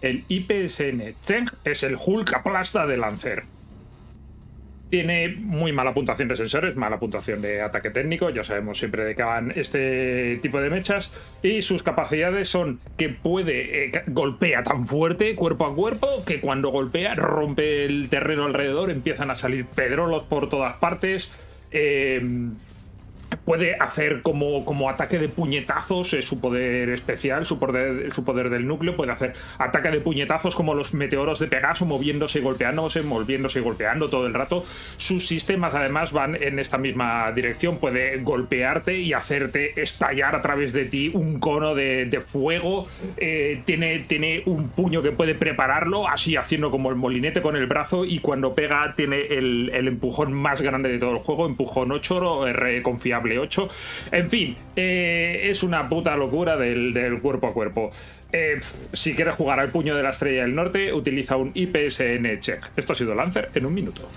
El IPSN Cheng es el Hulk aplasta de Lancer. Tiene muy mala puntuación de sensores, mala puntuación de ataque técnico, ya sabemos siempre de qué van este tipo de mechas. Y sus capacidades son que puede, eh, golpea tan fuerte cuerpo a cuerpo que cuando golpea rompe el terreno alrededor, empiezan a salir pedrolos por todas partes. Eh, puede hacer como, como ataque de puñetazos, es su poder especial, su poder, su poder del núcleo, puede hacer ataque de puñetazos como los meteoros de Pegaso, moviéndose y golpeándose, moviéndose y golpeando todo el rato. Sus sistemas además van en esta misma dirección, puede golpearte y hacerte estallar a través de ti un cono de, fuego, eh, tiene, tiene un puño que puede prepararlo, así haciendo como el molinete con el brazo y cuando pega tiene el, el empujón más grande de todo el juego, empujón 8, R confiable 8. En fin, eh, es una puta locura del, cuerpo a cuerpo. Eh, si quieres jugar al puño de la estrella del norte, utiliza un IPSN check. Esto ha sido Lancer en un minuto.